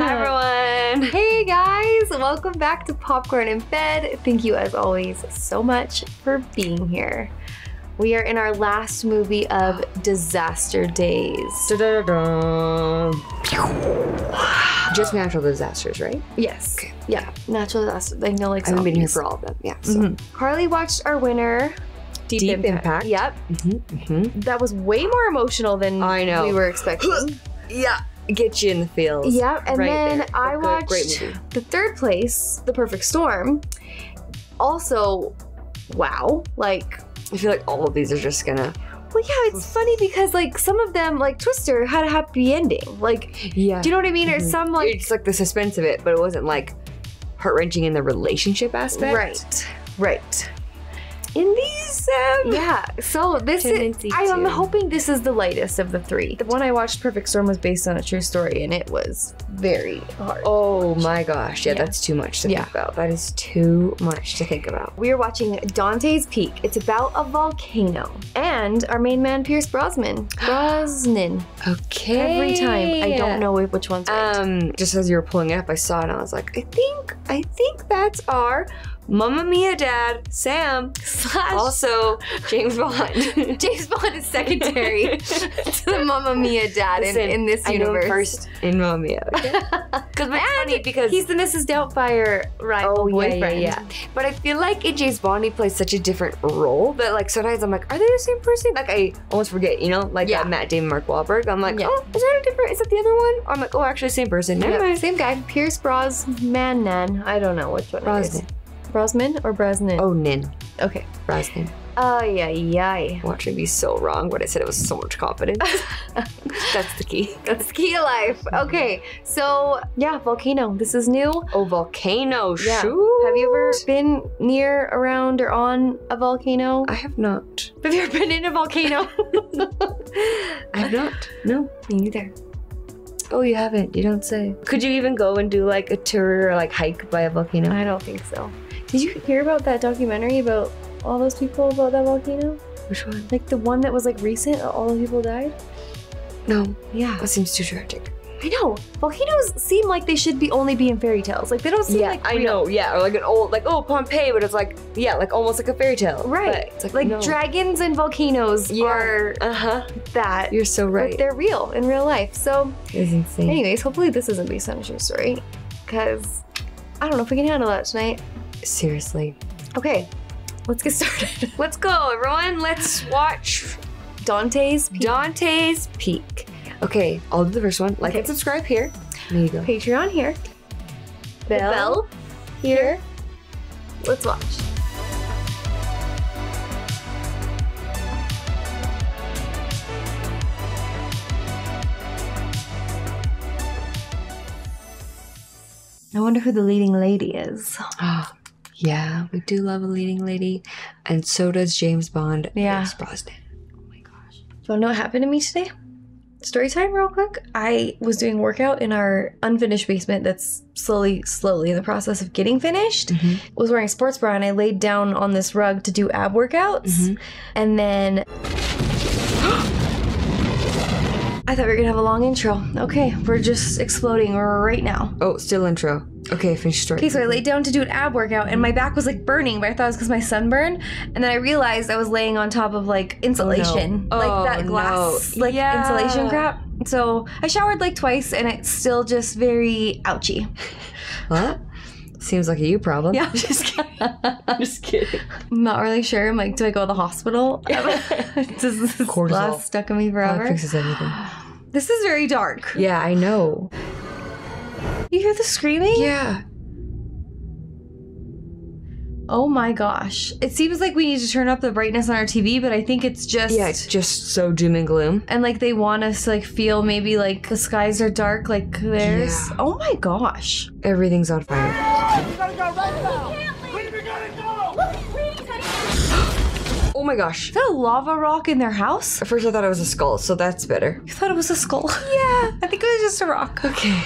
Hi everyone. Hey guys, welcome back to Popcorn in Bed. Thank you as always so much for being here. We are in our last movie of Disaster Days. Da-da-da-da. Just natural disasters, right? Yes. Yeah, natural disaster. I know, like I haven't been here for all of them. Yeah. So. Mhm. Carly watched our winner, Deep, Deep Impact. Yep. Mhm. That was way more emotional than I know. we were expecting. Yeah. Get you in the feels. yeah, and Right then there. I Good- watched Great the third place, The Perfect Storm. Also, wow. Like I feel like all of these are just gonna. Well, yeah, it's funny because like some of them, like Twister, had a happy ending. Like, Yeah. do you know what I mean? Or Mhm. some like it's like the suspense of it, but it wasn't like heart wrenching in the relationship aspect. right, right. In these, um, Yeah. So this is. I am hoping this is the lightest of the three. The one I watched, Perfect Storm, was based on a true story, and it was very hard. Oh my gosh, yeah, Yeah. that's too much to Yeah. think about. That is too much to think about. We are watching Dante's Peak. It's about a volcano, and our main man, Pierce Brosnan. Brosnan. Okay. Every time, I don't know which one's right. Um, just as you were pulling it up, I saw it and I was like, I think, I think that's our Mamma Mia dad, Sam. Slash Also, James Bond. James Bond is secondary to the Mamma Mia dad in, Listen, in this I know universe. first in Mamma Mia. Because it's funny because He's the Mrs. Doubtfire rival Oh, yeah, boyfriend. yeah, yeah. But I feel like in James Bond, he plays such a different role that, like, sometimes I'm like, are they the same person? Like, I almost forget, you know, like Yeah. uh, Matt Damon, Mark Wahlberg. I'm like, Yeah. oh, is that a different? Is that the other one? Or I'm like, oh, actually, same person. Never Yeah, mind. Same guy. Pierce Brosnan. Nan. I don't know which one Brosnan. it is. Brosnan or Brosnan? Oh, Nin. Okay. Brosnan. Oh, yeah, yeah. Watching me so wrong, but I said it with so much confidence. That's the key. That's the key to life. Okay, so yeah, volcano. This is new. Oh, volcano. Yeah. Shoot. Have you ever been near, around, or on a volcano? I have not. Have you ever been in a volcano? I have not. No. Me neither. Oh, you haven't. You don't say. Could you even go and do like a tour or like hike by a volcano? I don't think so. Did you hear about that documentary about all those people about that volcano? Which one? Like the one that was like recent, all the people died? No. Yeah. That seems too tragic. I know. Volcanoes seem like they should be only be in fairy tales. Like they don't seem yeah, like I know. Yeah, or like an old, like oh Pompeii, but it's like yeah, like almost like a fairy tale. Right. But like, Like no. dragons and volcanoes Yeah. are Uh huh. that. You're so But right. they're real in real life. So It's insane. anyways, hopefully this isn't based on true story. Cause I don't know if we can handle that tonight. Seriously. Okay, let's get started. Let's go, everyone. Let's watch Dante's Peak. Dante's Peak. Okay, I'll do the first one. Like Okay. and subscribe here. There you go. Patreon here. Bell. Bell here. Let's watch. I wonder who the leading lady is. Ah. Ah, yeah, we do love a leading lady, and so does James Bond. Yeah. Brosnan. Oh my gosh. Do you want to know what happened to me today? Story time, real quick. I was doing workout in our unfinished basement that's slowly, slowly in the process of getting finished. Was wearing a sports bra and I laid down on this rug to do ab workouts. Mhm. And then I thought we were gonna have a long intro. Okay, we're just exploding right now. Oh, still intro. Okay, finish story. Okay, so I laid down to do an ab workout and my back was like burning, but I thought it was because my sunburn. And then I realized I was laying on top of like insulation, Oh, like that oh, no. glass, like Yeah. insulation crap. So I showered like twice and it's still just very ouchy. What? Seems like a you problem. Yeah, just kidding. just kidding. I'm not really sure. I'm like, do I go to the hospital? Does this Cortisol. glass stuck in me forever? fixes everything. This is very dark. Yeah, I know. You hear the screaming? Yeah. Oh my gosh. It seems like we need to turn up the brightness on our TV, but I think it's just Yeah, it's just so doom and gloom. and like they want us to like feel maybe like the skies are dark like theirs. Yeah. Oh my gosh. Everything's on fire. Oh my gosh. Is that a lava rock in their house? At first I thought it was a skull, so that's better. You thought it was a skull. Yeah. I think it was just a rock. Okay.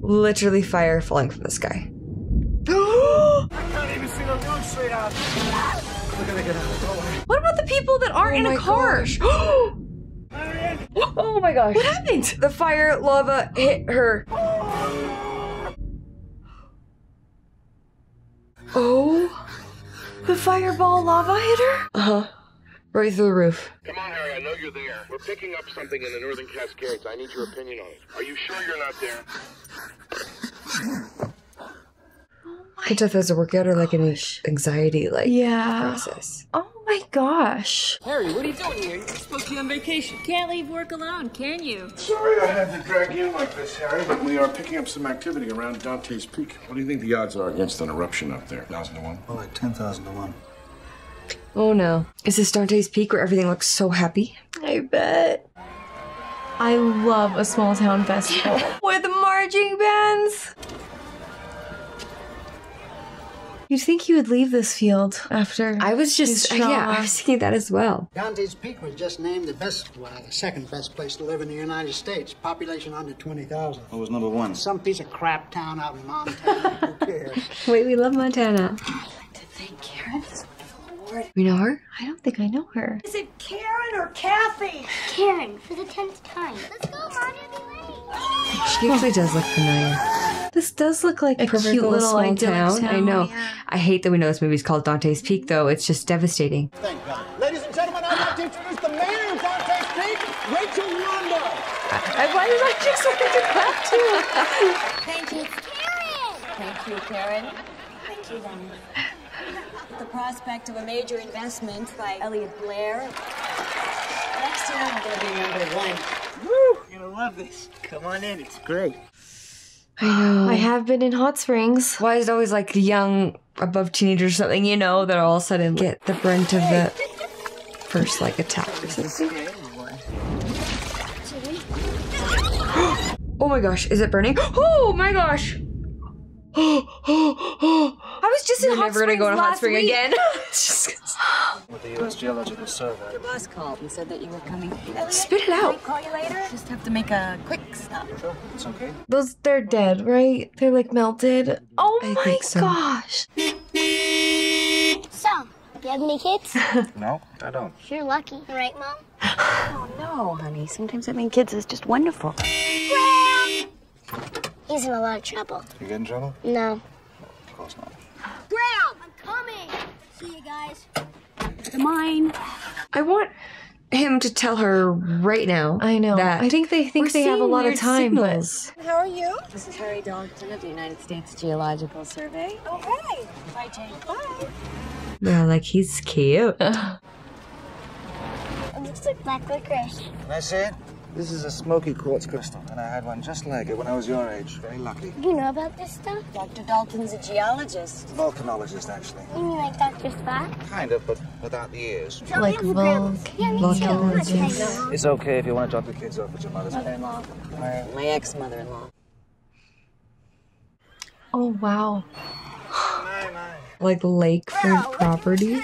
Literally fire falling from the sky. I can't even see the road straight out. We're gonna get out. Don't worry. What about the people that aren't oh in Oh a car? Oh my gosh. What happened? The fire lava hit her. The fireball lava hit her? Uh huh. Right through the roof. Come on, Harry, I know you're there. We're picking up something in the Northern Cascades. I need your opinion on it. Are you sure you're not there? I can tell if a workout or like an anxiety like Yeah. process. Oh my gosh. Harry, what are you doing here? You're supposed to be on vacation. Can't leave work alone, can you? Sorry I had to drag you in like this, Harry, but we are picking up some activity around Dante's Peak. What do you think the odds are against an eruption up there? Thousand to one? Well, like 10,000 to 1. Oh no. Is this Dante's Peak where everything looks so happy? I bet. I love a small town festival with marching bands. You'd think you would leave this field after. I was just his yeah, I trauma. was thinking that as well. Dante's Peak was just named the best, well, the second best place to live in the United States. Population under 20,000. What was number one? Some piece of crap town out in Montana. Who cares? Wait, we love Montana. We know her? I don't think I know her. Is it Karen or Kathy? Karen, for the tenth time. Let's go, Mom. You'll be late. She actually does look familiar. This does look like a Perfect cute little small idyllic town. I know. I hate that we know this movie's called Dante's Peak, though. It's just devastating. Thank God. Ladies and gentlemen, I'd like to introduce the mayor of Dante's Peak, Rachel Wando. Why did I just want to clap too? Thank you. Karen! Thank you, Karen. Thank you, Lenny. The prospect of a major investment by Elliot Blair. Next year, I'm going to be number one. Woo! You're gonna love this. Come on in, it's great. I know. I have been in hot springs. Why is it always like the young, above teenagers or something, you know, that all of a sudden get the brunt of the first like attack or something? Oh my gosh, is it burning? Oh my gosh! I was just in We're hot never gonna go to hot last spring week. again. With the U.S. Geological Survey. Your boss called and said that you were coming. Spit it out. Call you later. Just have to make a quick stop. Sure, it's okay. Those they're dead, right? They're like melted. Oh I my so. gosh. So, you have any kids? No, I don't. You're lucky, right, Mom? Oh, no, honey. Sometimes having kids is just wonderful. Graham! He's in a lot of trouble. You get in trouble? No. Of course not. Graham! I'm coming! See you guys. Mine. I want him to tell her right now. I know. That I think they think we're they have a lot of time, but signals. How are you? This is Harry Dalton of the United States Geological Survey. Oh, hey. Bye, Jane. Bye. Yeah, like he's cute. It looks like black licorice. Can I see it? This is a smoky quartz crystal, and I had one just like it when I was your age. Very lucky. You know about this stuff? Dr. Dalton's a geologist. Volcanologist, actually. You mean like Dr. Spock? Kind of, but without the ears. like Volk. Yeah. Volcanologist. It's okay if you want to drop the kids off at your mother's. Mother-in-law. My, my ex-mother-in-law. Oh wow. Like lakefront property.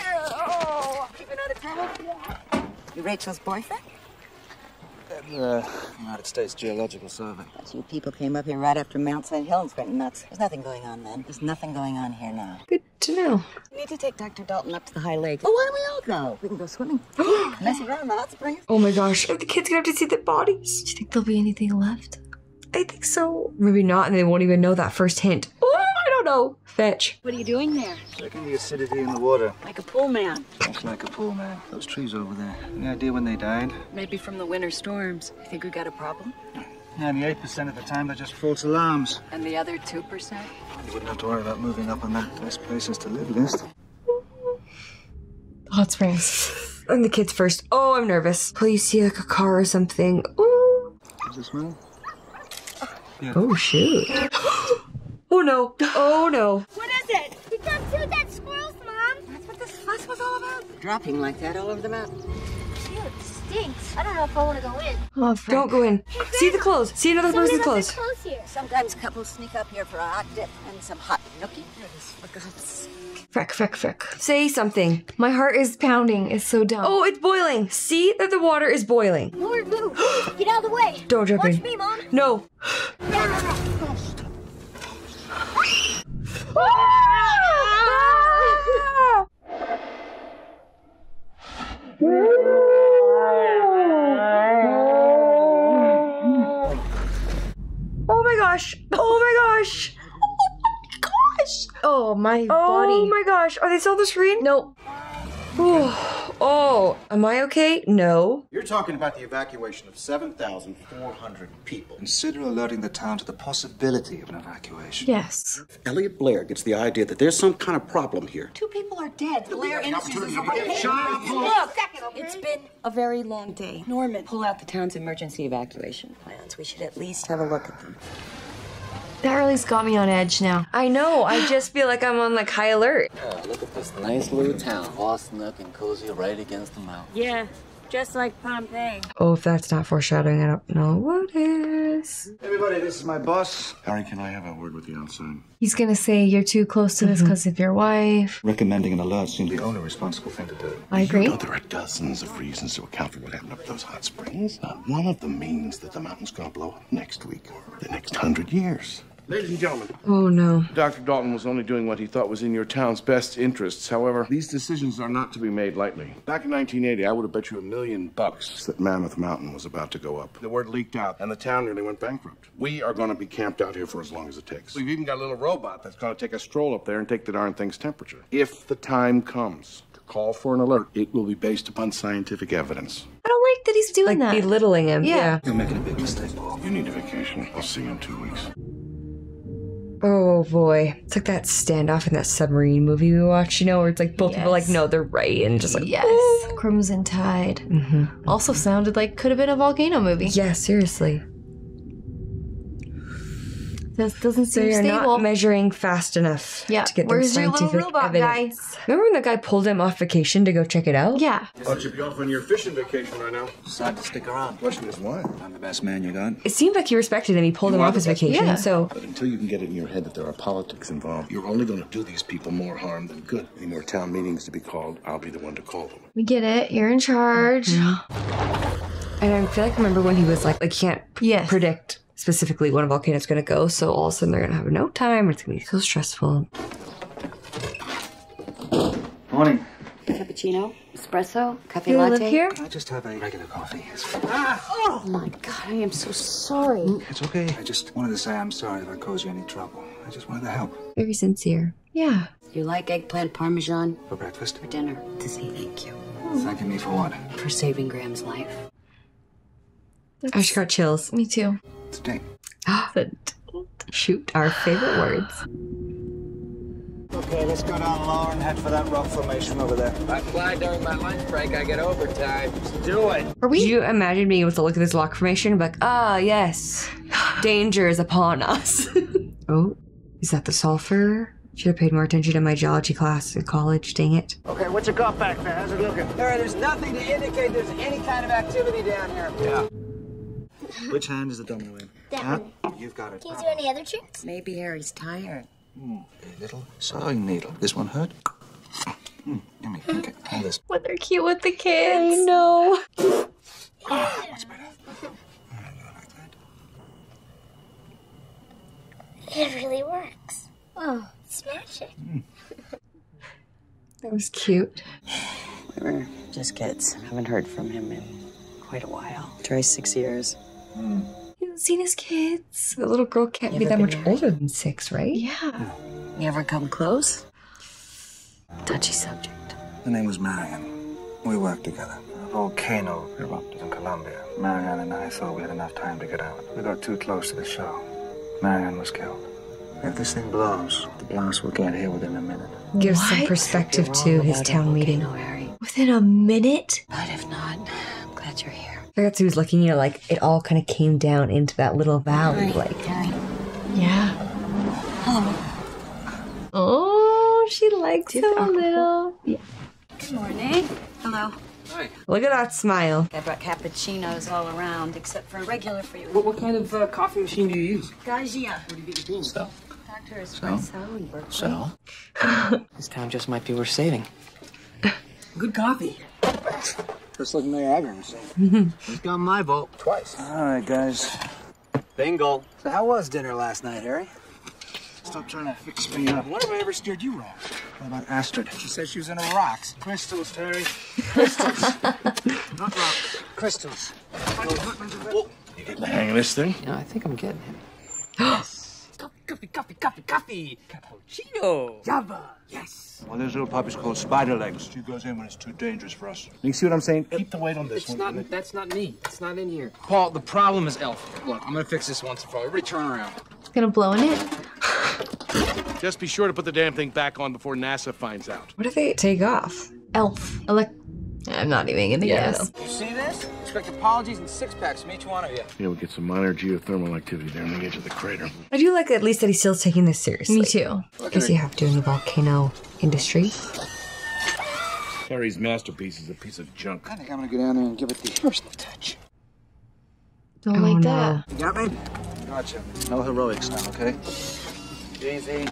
You Rachel's boyfriend? The United States Geological Survey. But you people came up here right after Mount St. Helens went nuts. There's nothing going on then. There's nothing going on here now. Good to know. We need to take Dr. Dalton up to the high lake. Oh, why don't we all go? We can go swimming. Mess around in the hot springs. Oh my gosh, are the kids gonna have to see the bodies? Do you think there'll be anything left? I think so. Maybe not, and they won't even know that first hint. Oh, I don't know. Fetch. What are you doing there? Checking the acidity in the water. Like a pool man. Just like a pool, man. Those trees over there. Any idea when they died? Maybe from the winter storms. You think we got a problem? 98% of the time they're just false alarms. And the other 2%? You wouldn't have to worry about moving up on that best places to live list. Hot springs. And the kids first. Oh, I'm nervous. Please see like a car or something. Ooh. Does it smell? Oh shoot. oh no. Oh no. What is it? We got two dead squirrels, Mom. That's what this fuss was all about. Dropping like that all over the mountain. Ew, stinks. I don't know if I want to go in. Oh, Frank. Don't go in. See the clothes. See another Somebody person's clothes. their clothes here. Sometimes couples sneak up here for a hot dip and some hot nookie. For God's sake. Freck, freck, freck. Say something. My heart is pounding. It's so dumb. Oh, it's boiling. See that the water is boiling. Lord, move. Get out of the way. Don't jump Watch in. me, Mom. No. Oh my gosh! oh, my gosh! Oh my gosh! Oh, oh my body. Oh my gosh. Are they still on the screen? Nope. Oh, am I okay? No. You're talking about the evacuation of 7,400 people. Consider alerting the town to the possibility of an evacuation. Yes. If Elliot Blair gets the idea that there's some kind of problem here. Two people are dead. Blair Industries is Look, Look, it's been a very long day. Norman, pull out the town's emergency evacuation plans. We should at least have a look at them. That really's got me on edge now. I know. I just feel like I'm on like high alert. Yeah, look at this nice little town, all snug and cozy right against the mountain. Yeah, just like Pompeii. Oh, if that's not foreshadowing, I don't know what is. Everybody, this is my boss. Harry, can I have a word with you outside? He's gonna say you're too close to this because of your wife. Recommending an alert seems the only responsible thing to do. I agree. You know there are dozens of reasons to account for what happened up those hot springs. Not one of them means that the mountain's gonna blow up next week or the next hundred years. Ladies and gentlemen, Oh no. Dr. Dalton was only doing what he thought was in your town's best interests. However, these decisions are not to be made lightly. Back in 1980, I would have bet you a million bucks that Mammoth Mountain was about to go up. The word leaked out, and the town nearly went bankrupt. We are going to be camped out here for as long as it takes. We've even got a little robot that's going to take a stroll up there and take the darn thing's temperature. If the time comes to call for an alert, it will be based upon scientific evidence. I don't like that he's doing Like that. belittling him. Yeah. Yeah. You're making a big mistake, Paul. You need a vacation. I'll see you in two weeks. Oh boy. It's like that standoff in that submarine movie we watched, you know, where it's like both people are like, no, they're right. And just like, yes. Crimson Tide. hmm Also sounded like could have been a volcano movie. Yeah, seriously. This doesn't So seem you're stable. not measuring fast enough Yeah. to get Where's the your little robot evidence. Remember when the guy pulled him off vacation to go check it out? yeah. Why don't you be off on your fishing vacation right now? Decide to stick around. Question is why? I'm the best man you got. It seemed like he respected him. He pulled him off his vacation. Yeah. So But until you can get it in your head that there are politics involved, you're only going to do these people more harm than good. Any more town meetings to be called, I'll be the one to call them. We get it. You're in charge. Mm-hmm. And I feel like I remember when he was like, I can't Yes. predict specifically when a volcano is gonna go, so all of a sudden they're gonna have no time, and it's gonna be so stressful. Morning. Cappuccino, espresso, cafe You latte. live here? I just have a regular coffee? Ah! Oh my god, I am so sorry. Mm. It's okay. I just wanted to say I'm sorry if I caused you any trouble. I just wanted to help. Very sincere. Yeah. You like eggplant parmesan For breakfast? for dinner? To say thank you mm. Thanking me for what? for saving Graham's life. I just got chills. Me too. Today. But Shoot, our favorite words. Okay, let's go down lower and head for that rock formation over there. I fly during my lunch break, I get overtime. Let's Do it. are Do we? you imagine being able to look at this lock formation and be like, ah, yes, danger is upon us? oh, is that the sulfur? Should have paid more attention to my geology class in college, dang it. Okay, what's your got back there? How's it looking? Harry, there's nothing to indicate there's any kind of activity down here. Yeah. Which hand is the domino in? That Huh? one. You've got it. Can you do any other tricks? Maybe Harry's tired. Hmm, a little sewing needle. This one hurt? Hmm, give me. Okay, hold this. When they're cute with the kids. No. Much ah, better. It really works. Oh, it's hmm. magic. That was cute. We were just kids. Haven't heard from him in quite a while. Try six years. He hasn't seen his kids. The little girl can't be that much married. older than six, right? Yeah. Hmm. You ever come close? Touchy subject. Her name was Marion. We worked together. A volcano erupted in Colombia. Marion and I thought we had enough time to get out. We got too close to the show. Marion was killed. If this thing blows, the blast will get here within a minute. Gives some perspective to his town meeting. Harry. Within a minute? But if not, I'm glad you're here. I guess he was looking, you know, like it all kind of came down into that little valley. Like, Yeah. Oh, she likes him a little. Yeah. Good morning. Hello. Hi. look at that smile. I brought cappuccinos all around, except for a regular for you. What, what kind of uh, coffee machine do you use? Gaggia. Where do you get your beans? Dr. Espresso in Berkeley. So? this town just might be worth saving. Good coffee. Just like Niagara. He's got my vote. Twice. All right, guys. Bingo. So how was dinner last night, Harry? Stop trying to fix me up. What have I ever steered you wrong? What about Astrid? She said she was into rocks. Crystals, Terry. Crystals. Not rocks. Crystals. You getting the hang of this thing? You know, I think I'm getting him. Coffee, coffee. Coffee. Cappuccino. Java. Yes. Well, this little puppy's called Spider Legs. She goes in when it's too dangerous for us. You see what I'm saying? Keep the weight on this It's one. not. That's not me. It's not in here. Paul, the problem is Elf. Look, I'm gonna fix this once and for all. Everybody turn around. It's Gonna blow in it? Just be sure to put the damn thing back on before NASA finds out. What if they take off? Elf. Elec- I'm not even gonna Yeah, guess. You see this? Expect apologies and six packs from each one of you. Yeah, we get some minor geothermal activity there on the edge of the crater. I do like at least that he's still taking this seriously. Me too. I guess you have to in the volcano industry. Terry's masterpiece is a piece of junk. I think I'm gonna go down there and give it the personal touch. Don't Oh, like no. that. You got me? Gotcha. No heroics now, okay? Easy.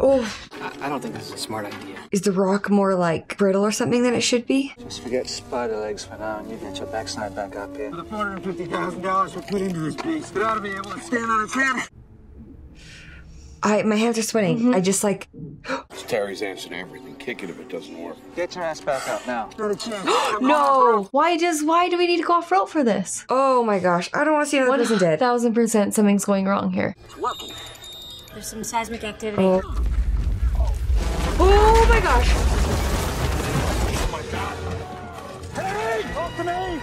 Oh, I, I don't think this is a smart idea. is the rock more like brittle or something than it should be? Just forget Spider Legs for now and you get your backside back up here. For the $450,000 we put into this piece, it ought to be able to stand on its head. I my hands are sweating. Mm-hmm. I just like Terry's answer to everything. Kick it if it doesn't work. Get your ass back up now. Not a chance. No. Why does? Why do we need to go off road for this? oh my gosh, I don't want to see another One person dead. thousand percent something's going wrong here. There's some seismic activity. Oh. oh my gosh.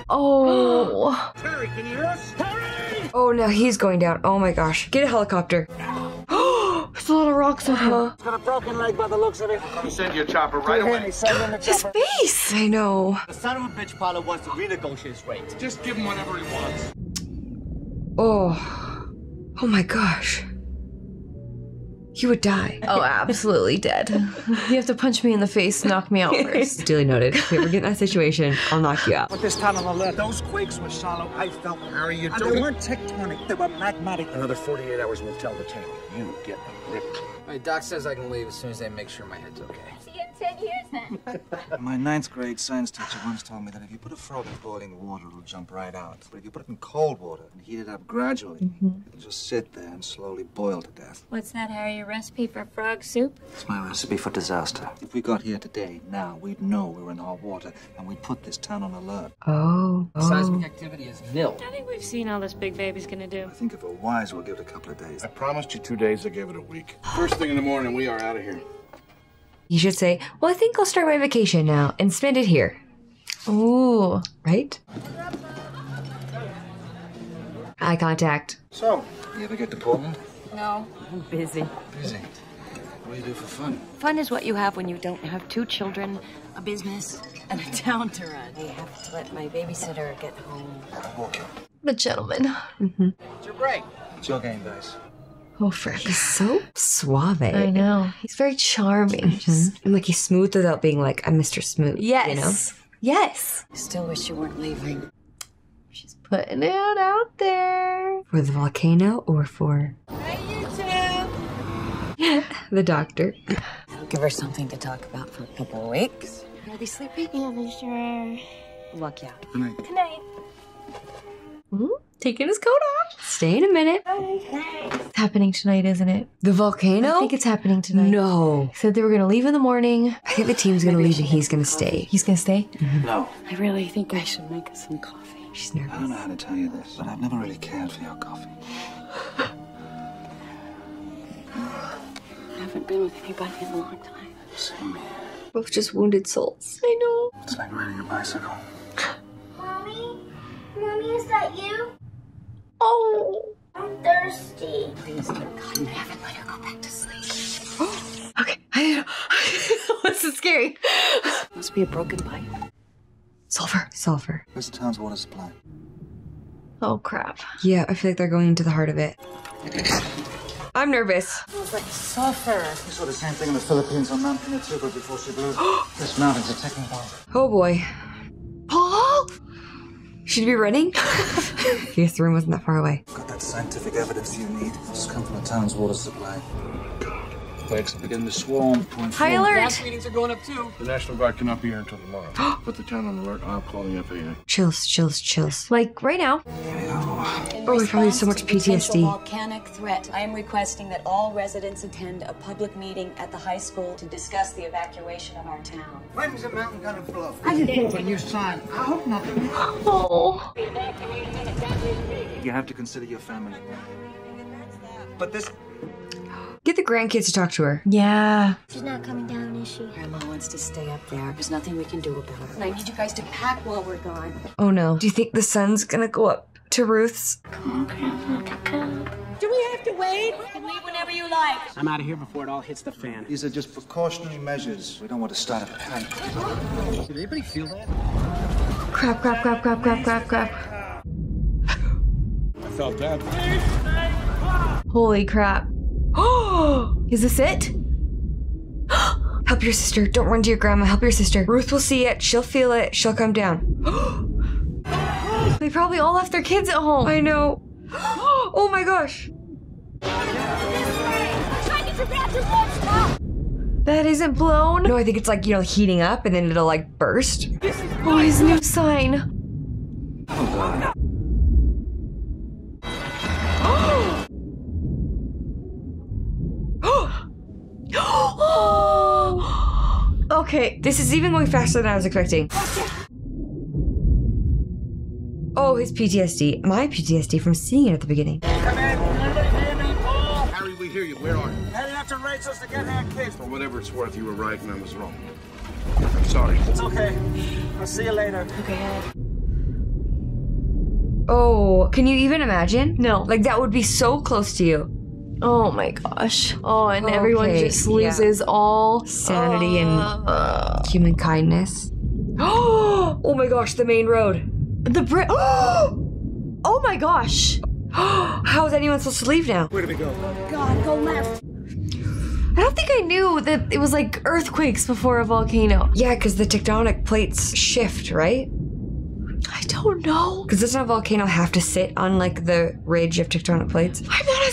Oh. Terry, can you hear us? Terry! Oh no, he's going down. Oh my gosh. Get a helicopter. There's a lot of rocks on him. He's got a broken leg by the looks of it. Send your chopper right away. send His chopper. face. I know. The son of a bitch pilot wants to renegotiate his rate. Just give him whatever he wants. Oh. Oh my gosh. He would die. Oh, absolutely dead. You have to punch me in the face, knock me out first. Duly noted. If we ever get in that situation, I'll knock you out. Put this town on alert. Those quakes were shallow. I felt them. How are you And doing? they weren't tectonic. They were magmatic. Another 48 hours will tell the tale. You get a grip. All right, Doc says I can leave as soon as they make sure my head's okay. See you in 10 years then. My ninth grade science teacher once told me that if you put a frog in boiling water, it'll jump right out. But if you put it in cold water and heat it up gradually, mm-hmm. it'll just sit there and slowly boil to death. What's that, Harry? Your recipe for frog soup? It's my recipe for disaster. If we got here today, now, we'd know we were in hot water and we'd put this town on alert. Oh. oh. Seismic Oh. activity is nil. I think we've seen all this big baby's gonna do. I think if we're wise, we'll give it a couple of days. I promised you two days. I gave it a week. First thing in the morning, we are out of here. You should say, well, I think I'll start my vacation now and spend it here. Ooh. Right? Eye contact. So, you ever get to Portland? No. I'm busy. Busy. What do you do for fun? Fun is what you have when you don't have two children, a business, and a town to run. I have to let my babysitter get home. Walk you. What a gentleman. Mm-hmm. It's your break. It's your game, guys. Oh, frick. He's so suave. I know. He's very charming. Mm-hmm. Just- And like he's smooth without being like, I'm Mr. Smooth. yes. You know? Yes. I still wish you weren't leaving. She's putting it out there. For the volcano or for Hey, you two! the doctor. I'll give her something to talk about for a couple of weeks. Are they sleepy? Yeah, they sure are. Luck yeah. Good night. Good night. Hmm? Taking his coat off. Stay in a minute. It's happening tonight, isn't it? The volcano? I think it's happening tonight. No. Said they were gonna leave in the morning. I think the team's gonna leave and he's gonna stay. He's gonna stay. No. I really think I should make us some coffee. She's nervous. I don't know how to tell you this, but I've never really cared for your coffee. I haven't been with anybody in a long time. Same here. Both just wounded souls. I know. It's like riding a bicycle. Mommy? Mommy, is that you? Oh. I'm thirsty. Please, dear God in heaven, let her go back to sleep. Okay. I know. this is scary. Must be a broken pipe. Sulfur. Sulfur. Where's the town's water supply? Oh crap. Yeah, I feel like they're going into the heart of it. I'm nervous. Sulfur. We saw the same thing in the Philippines on Mount Pinatubo before she blew. this mountain's a ticking bomb. Oh boy. Paul. Should we be running? Guess the room wasn't that far away. Got that scientific evidence you need. Just come from the town's water supply. Quakes are beginning to swarm. High inform- alert. Gas readings are going up too. The National Guard cannot be here until tomorrow. Put the town on alert. I'll call the FAA. Chills, chills, chills. Like right now. Oh, we probably have so much PTSD. volcanic threat. I am requesting that all residents attend a public meeting at the high school to discuss the evacuation of our town. When's the mountain gonna blow? I just built a new sign. I hope nothing. Oh. You have to consider your family. But this. Get the grandkids to talk to her. Yeah. She's not coming down, is she? Grandma wants to stay up there. There's nothing we can do about it. And I need you guys to pack while we're gone. Oh no. Do you think the sun's gonna go up to Ruth's? Do we have to wait? You can leave whenever you like. I'm out of here before it all hits the fan. These are just precautionary measures. We don't want to start a panic. Did anybody feel that? Crap, crap, crap, crap, crap, crap, crap. I felt that. Holy crap. Oh, is this it? Help your sister. Don't run to your grandma. Help your sister. Ruth will see it. She'll feel it. She'll come down. They probably all left their kids at home. I know. Oh my gosh. That isn't blown. No, I think it's like, you know, heating up and then it'll like burst. Oh, his new sign. Oh, okay. This is even going faster than I was expecting. Oh, his PTSD. My PTSD from seeing it at the beginning. Harry, we hear you. Where are you? Heading up to Rachel's to get her kids. For whatever it's worth, you were right and I was wrong. I'm sorry. It's okay. I'll see you later. Okay. Oh, can you even imagine? No. Like that would be so close to you. Oh my gosh. Oh, and everyone Okay, just yeah. loses all Sanity Uh, and human kindness. Oh my gosh, the main road. the Brit. Oh my gosh. How is anyone supposed to leave now? Where do we go? God, go left. I don't think I knew that it was like earthquakes before a volcano. Yeah, because the tectonic plates shift, right? I don't know. Because doesn't a volcano have to sit on like the ridge of tectonic plates? I'm not a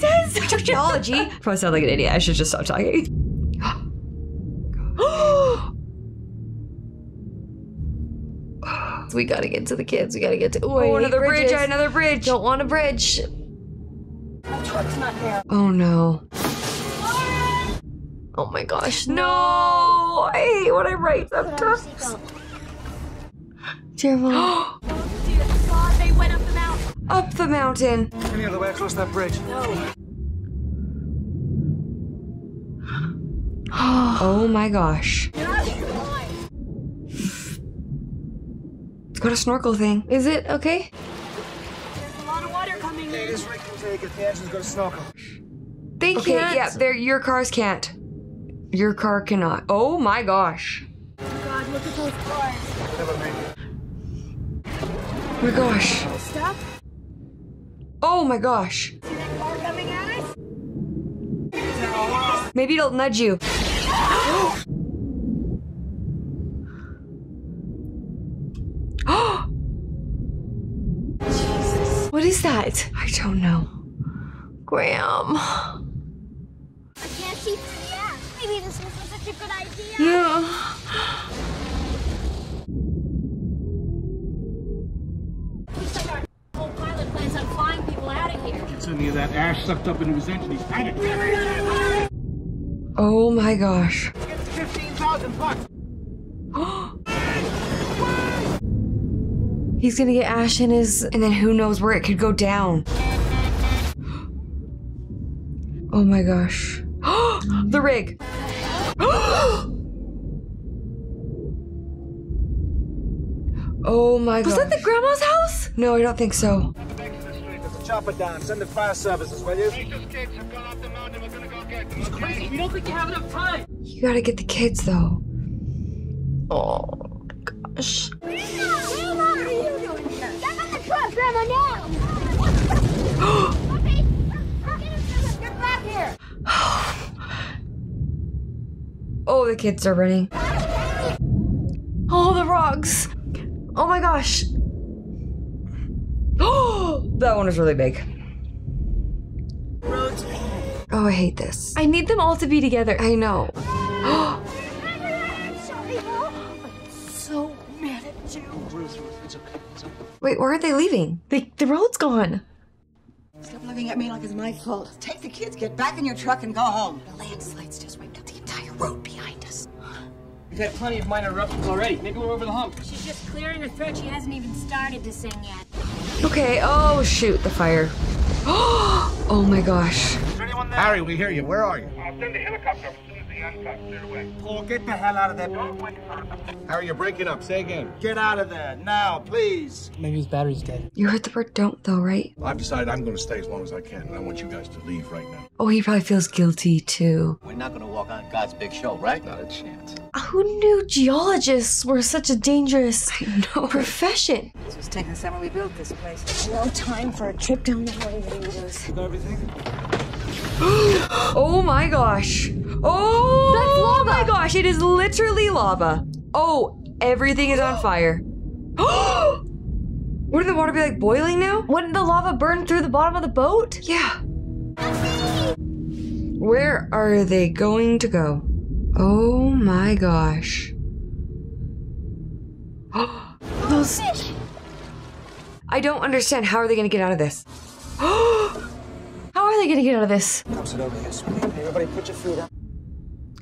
scientist. Technology. Probably sound like an idiot. I should just stop talking. we gotta get to the kids. We gotta get to. Ooh, Oh, another bridge. Another bridge. Don't want a bridge. My truck's not there. Oh no. Oh my gosh. No. I hate when I write sometimes. Dear mom. Dear God, they went up the mountain. Up the mountain. Any other way across that bridge? No. Oh my gosh. It's got a snorkel thing. Is it okay? There's a lot of water coming in. this rig can take it. The engine's gonna snorkel. They Okay, can't. yeah, there your cars can't. Your car cannot. Oh my gosh. God, look at those cars. Never make. Oh my gosh. Stuck? Oh my gosh. See that car coming at us? Maybe it'll nudge you. What is that? I don't know. Graham. I can't see through the ash. Maybe this wasn't such a good idea. Yeah. People out of here. Gets any of that ash sucked up into his engine. He's panicked. Oh my gosh. It's 15,000 bucks. He's gonna get ash in his. And then who knows where it could go down. Oh my gosh. the rig. oh my gosh. Was that the grandma's house? No, I don't think so. There's a chopper down. Send the fire services, will you? He's crazy. We don't think you have enough time. You gotta get the kids though. Oh gosh. Grandma, what are you doing here? Get on the truck, Grandma, now! okay, get get back here! Oh, the kids are running. Oh, the rocks. Oh my gosh. Oh, that one is really big. Oh, I hate this. I need them all to be together. I know. Sorry, Mom. I'm so mad at you. Wait, where aren't they leaving? The, the road's gone. Stop looking at me like it's my fault. Take the kids, get back in your truck, and go home. The landslides just wiped out the entire road behind us. We've had plenty of minor eruptions already. Maybe we're over the hump. She's just clearing her throat. She hasn't even started to sing yet. Okay, oh shoot, the fire. Oh my gosh. Is there anyone Harry, we hear you. Where are you? I'll send a helicopter as soon as the uncuffs clear away. Paul, get the hell out of there. Harry, you're breaking up. Say again. Get out of there now, please. Maybe his battery's dead. You heard the word don't though, right? I've decided I'm going to stay as long as I can, and I want you guys to leave right now. Oh, he probably feels guilty too. We're not gonna walk on God's big show, right? Not a chance. Uh, who knew geologists were such a dangerous profession? This was taking the summer we built this place. No time for a trip down the lane, Rose. Everything? Oh my gosh. Oh That's lava. my gosh, it is literally lava. Oh, everything is on fire. Wouldn't the water be like boiling now? Wouldn't the lava burn through the bottom of the boat? Yeah. Where are they going to go? Oh my gosh. Those I don't understand. How are they going to get out of this? Oh How are they gonna get out of this? Now sit over here, sweetie. Everybody put your feet up.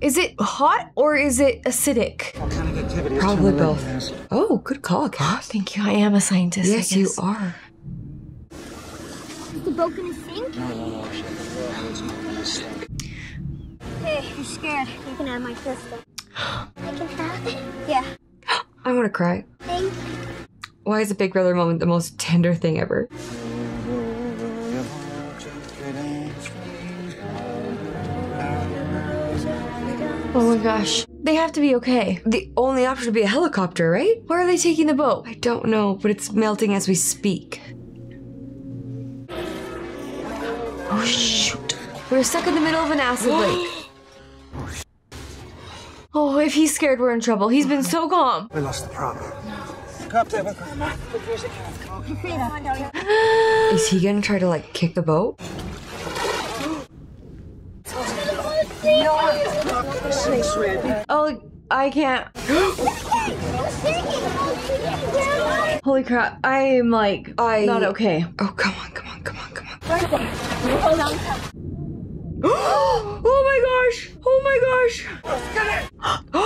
Is it hot or is it acidic? Volcanic activity Probably both. Oh, good call, Cass. Thank you. I am a scientist. Yes, you are. Is the boat gonna sink? No, no, no. Shut the. It's not gonna sink. Hey, I'm scared. You can have my pistol. I can have it? Yeah. I want to cry. Thank you. Why is a Big Brother moment the most tender thing ever? Oh my gosh. They have to be okay. The only option would be a helicopter, right? Where are they taking the boat? I don't know, but it's melting as we speak. Oh shoot. We're stuck in the middle of an acid lake. Oh, if he's scared, we're in trouble. He's been so calm. We lost the problem. Come up there with Is he gonna try to like kick the boat? Oh, I can't. Holy crap. I am like, I not okay. Oh come on, come on, come on, come on. Oh my gosh! Oh my gosh!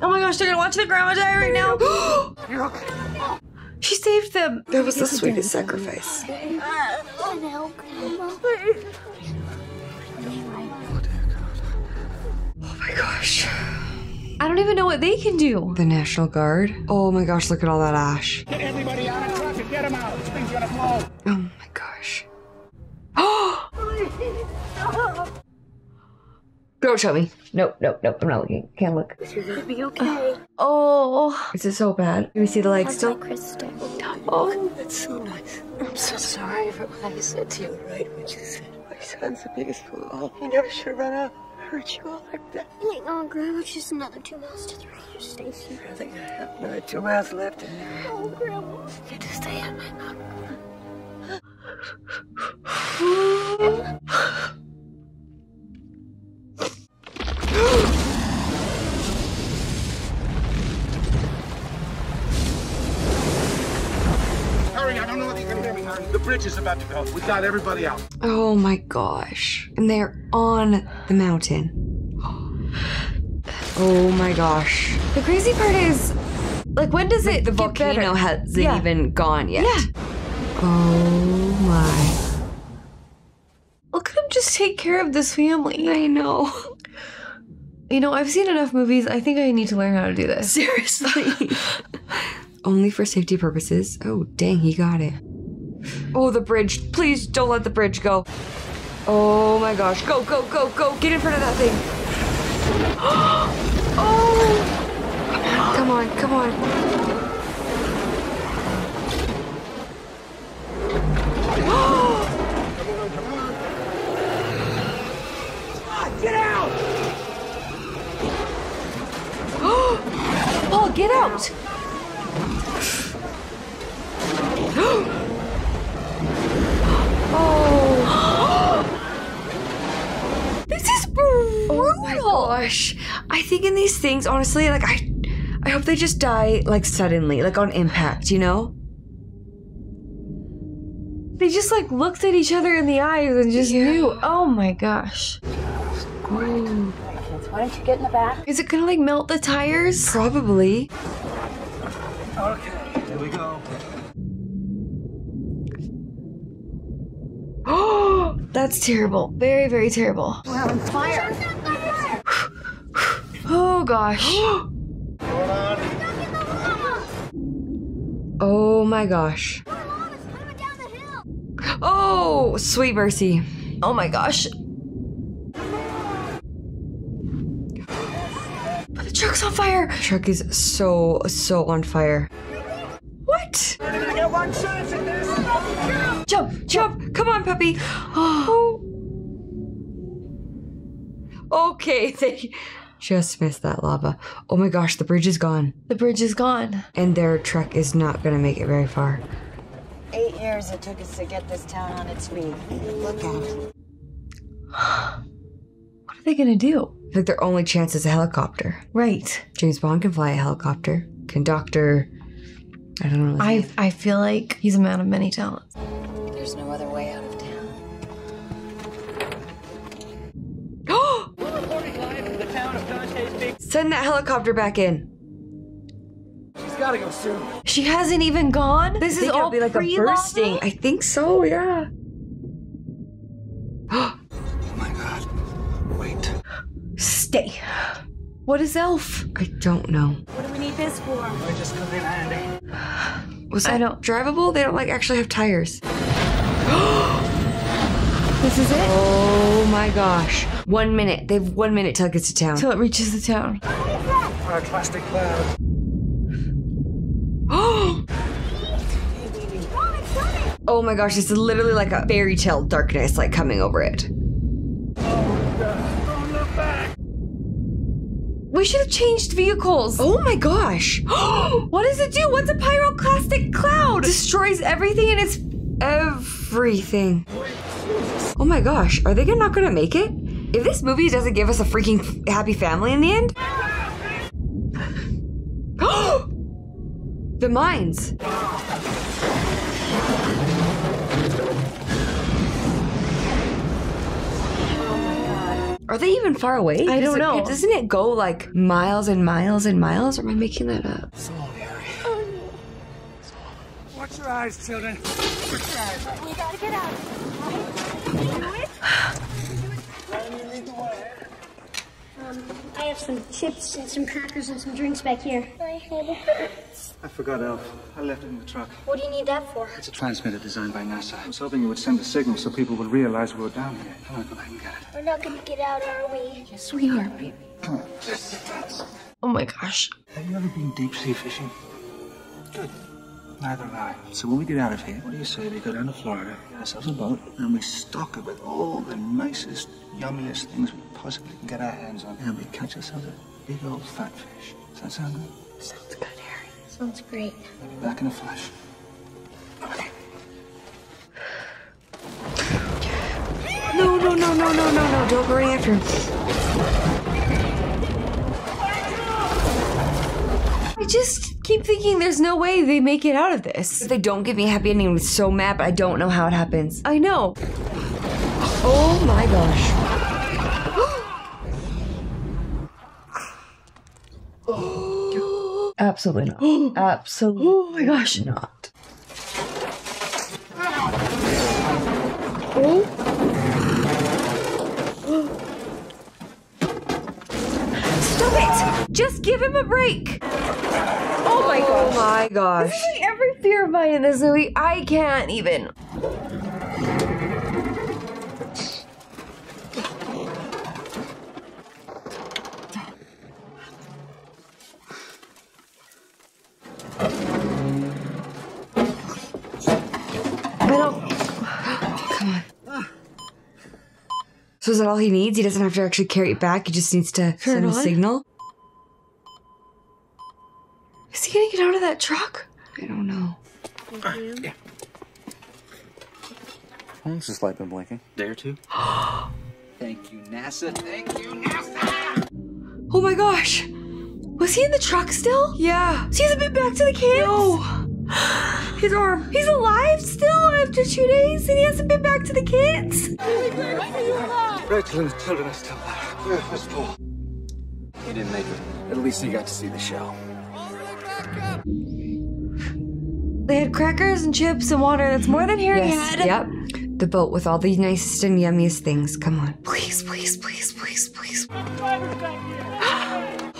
Oh my gosh, they're gonna watch the grandma die right now. She saved them. That was the sweetest sacrifice. Oh, Oh my gosh. I don't even know what they can do. The National Guard. Oh my gosh, look at all that ash. Get everybody out of truck and get them out. This thing's gonna blow. Oh Don't show me. Nope, nope, nope. I'm not looking. Can't look. You'll be okay. Oh. Is it so bad? Can we see the legs still? Krista. Oh, that's so nice. I'm so sorry for what I said to you, right? What you said. My son's the biggest fool. He never should have run out. Hurt you all like that. Hang on, Grandma. Just another two miles to the radio station. I think I have another two miles left. Oh, Grandma. You just stay on my mom. Harry, I don't know whether you can hear me, Harry. The bridge is about to go. We got everybody out. Oh my gosh. And they're on the mountain. Oh my gosh. The crazy part is, like, when does it The get volcano better? hasn't Yeah. even gone yet. Yeah. Oh my. Look at him just take care of this family. I know. You know, I've seen enough movies. I think I need to learn how to do this. Seriously. Only for safety purposes. Oh, dang, he got it. Oh, the bridge. Please don't let the bridge go. Oh my gosh. Go, go, go, go. Get in front of that thing. oh! Come on, come on, come on. Oh. Paul, oh, get out! oh. This is brutal. Oh my gosh. I think in these things, honestly, like I I hope they just die like suddenly, like on impact, you know? They just like looked at each other in the eyes and just Yeah. knew. Oh my gosh. Why don't you get in the back? Is it gonna like melt the tires? Probably. Okay, here we go. Oh, that's terrible. Very, very terrible. We're on fire. Oh gosh. Oh my gosh. Oh, sweet mercy. Oh my gosh. Truck's on fire. Truck is so, so on fire. What? Jump, jump. Come on, puppy. Oh. Okay, they just missed that lava. Oh my gosh, the bridge is gone. The bridge is gone. And their truck is not gonna make it very far. Eight years it took us to get this town on its feet. Look at it. What are they gonna do? I think their only chance is a helicopter. Right. James Bond can fly a helicopter. Can Doctor. I don't know. I I feel like he's a man of many talents. There's no other way out of town. Send that helicopter back in. She's gotta go soon. She hasn't even gone. This I is think it'll all be like a pre-lava? bursting. I think so, yeah. Stay. What is Elf? I don't know. What do we need this for? I just come in handy. Was that I don't- drivable? They don't like actually have tires. This is it? Oh my gosh. One minute. They have one minute till it gets to town. Till it reaches the town. Pyroclastic cloud. oh my gosh, it's literally like a fairy tale darkness like coming over it. We should have changed vehicles. Oh my gosh. what does it do? What's a pyroclastic cloud? Destroys everything and its Everything. Oh my gosh, are they not gonna make it? If this movie doesn't give us a freaking happy family in the end? the mines. Are they even far away? I don't it- know. Doesn't it go like miles and miles and miles? Or am I making that up? Watch your eyes, children. We gotta get out. Um, I have some chips and some crackers and some drinks back here. My head hurts. I forgot Elf. I left it in the truck. What do you need that for? It's a transmitter designed by NASA. I was hoping it would send a signal so people would realize we were down here. Come on, go back and get it. We're not gonna get out, are we? Yes, we are, baby. Come on. Oh my gosh. Have you ever been deep sea fishing? Good. Neither have I. So when we get out of here, what do you say we go down to Florida, get ourselves a boat, and we stock it with all the nicest, yummiest things we possibly can get our hands on, and we catch ourselves a big old fat fish. Does that sound good? Sounds good, Harry. Sounds great. I'll be back in a flash. No, no, no, no, no, no, no. Don't go running after him. I just keep thinking there's no way they make it out of this. If they don't give me a happy ending, I'm so mad, but I don't know how it happens. I know. Oh my gosh. Absolutely not. Absolutely. Oh my gosh. Not. Just give him a break. Oh my Oh gosh. my gosh. This is like every fear of mine in this movie. I can't even. I don't. Come on. So is that all he needs? He doesn't have to actually carry it back. He just needs to send a on. signal. Is he gonna get out of that truck? I don't know. How long's this light been blinking? Day or two? Thank you, NASA. Thank you, NASA. Oh my gosh. Was he in the truck still? Yeah. So he hasn't been back to the camp? No. His arm. He's alive still after two days and he hasn't been back to the kids? Rachel and the children are still there. Yeah, that's cool. He didn't make it. At least he got to see the show. They had crackers and chips and water. That's more than Harry Yes. had. Yep. The boat with all the nicest and yummiest things. Come on. Please, please, please, please, please.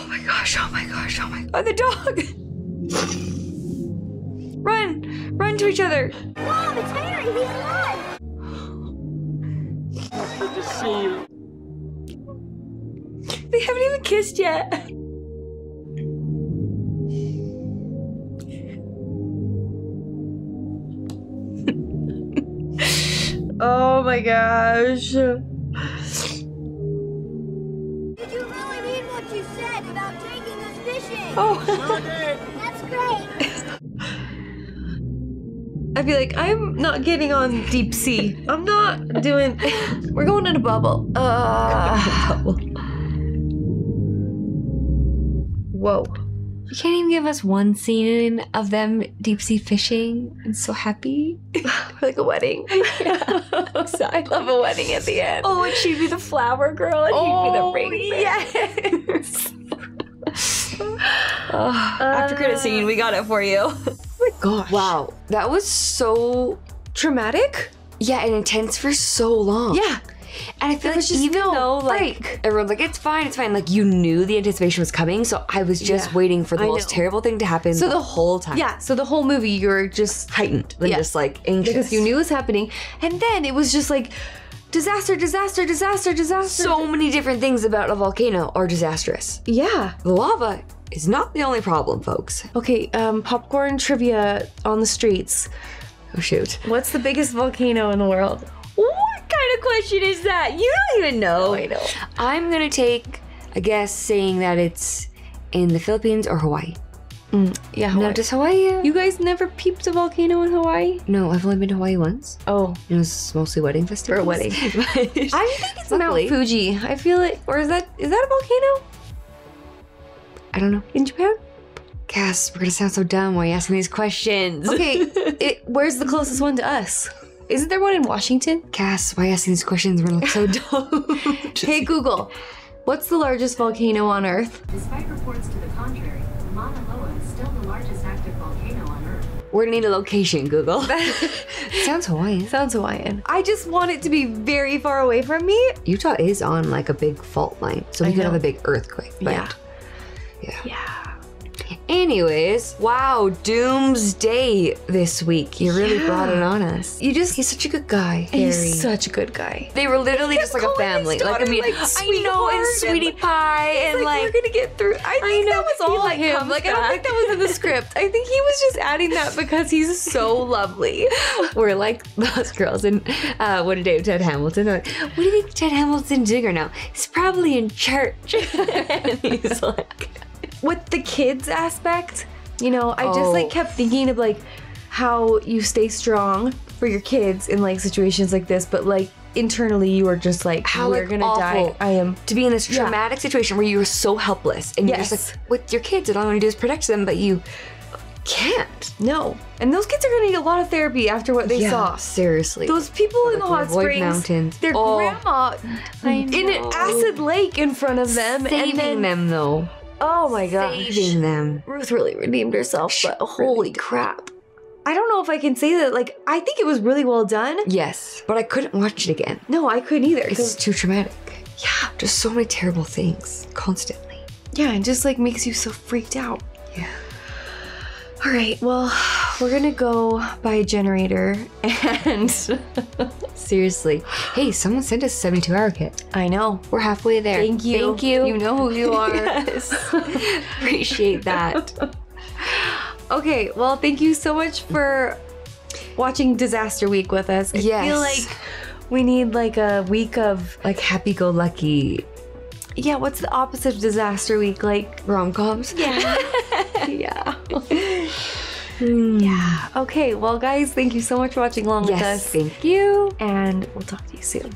Oh my gosh, oh my gosh, oh my god. Oh, the dog! Run! Run to each other! Mom, it's Harry. He's alive. Good to see you. They haven't even kissed yet. Oh my gosh. Did you really mean what you said about taking us fishing? Oh. That's great. I feel like I'm not getting on deep sea. I'm not doing. We're going in a bubble. Uh, whoa. You can't even give us one scene of them deep sea fishing. I'm so happy. like a wedding. So I love a wedding at the end. Oh, and she'd be the flower girl, and Oh, he'd be the oh, ring. yes. Oh, after credit scene, we got it for you. Oh my gosh. Wow, that was so Traumatic? yeah and intense for so long. Yeah. And I feel like even no though like break. everyone's like it's fine, it's fine. Like you knew the anticipation was coming, so I was just Yeah, waiting for the I most know. terrible thing to happen. So the, whole time, Yeah, so the whole movie you're just heightened, then Yeah. just like anxious because you knew it was happening. And then it was just like disaster, disaster, disaster, disaster. so many different things about a volcano are disastrous. yeah. The lava is not the only problem, folks. Okay, um, popcorn trivia on the streets. Oh shoot. What's the biggest volcano in the world? What kind of question is that? You don't even know. I know. I'm gonna take a guess saying that it's in the Philippines or Hawaii. Yeah, No, Hawaii. does Hawaii? uh, you guys never peeped a volcano in Hawaii? No, I've only been to Hawaii once. Oh, It was mostly wedding festivals. Or wedding. I think it's Luckily. Mount Fuji. I feel it, or is that is that a volcano I don't know. in Japan? Cass, we're gonna sound so dumb while you asking these questions. Okay, it, where's the closest one to us? Isn't there one in Washington? Cass, why are you asking these questions? We're like so dumb. Hey Google, what's the largest volcano on Earth? Despite reports to the contrary, Mauna Loa is still the largest active volcano on Earth. We're gonna need a location, Google. Sounds Hawaiian. Sounds Hawaiian. I just want it to be very far away from me. Utah is on like a big fault line, so we I could have a big earthquake. But Yeah. yeah. Yeah. Anyways, wow, Doomsday this week. You really Yeah. brought it on us. You just He's such a good guy, Harry. he's such a good guy. they were literally just like a family. Like I mean, like, I know, and sweetie and, pie, and like, like, we're gonna get through. I think know, that was all like, him. Like I don't think that was in the script. I think he was just adding that because he's so lovely. we're like those girls in uh, What a Day with Ted Hamilton. They're like, what do you think Ted Hamilton's doing right now? He's probably in church. and he's like, With the kids aspect, you know, I just like Oh. kept thinking of like how you stay strong for your kids in like situations like this, but like internally you are just like How, we're like, gonna die. I am to be in this Yeah. traumatic situation where you are so helpless and you're just like with your kids and all you want to do is protect them, but you can't. no. And those kids are gonna need a lot of therapy after what they yeah, saw. seriously. Those people in the hot springs, mountains. their Oh, grandma in an acid lake in front of them, saving and then them though. Oh my god, Saving them. Ruth really redeemed herself. But holy did. crap! I don't know if I can say that. Like, I think it was really well done. Yes, but I couldn't watch it again. No, I couldn't either. It's too traumatic. Yeah, just so many terrible things constantly. yeah, and just like makes you so freaked out. Yeah. All right, well, we're gonna go buy a generator, and Seriously. Hey, someone sent us a 72 hour kit. I know. We're halfway there. Thank you. Thank you. You know who you are. yes. Appreciate that. Okay, well, thank you so much for watching Disaster Week with us. I Yes. feel like we need like a week of Like happy go lucky yeah. What's the opposite of Disaster Week? Like rom coms. yeah, yeah, Hmm. yeah. Okay, well, guys, thank you so much for watching along with Yes, us, thank you. and we'll talk to you soon.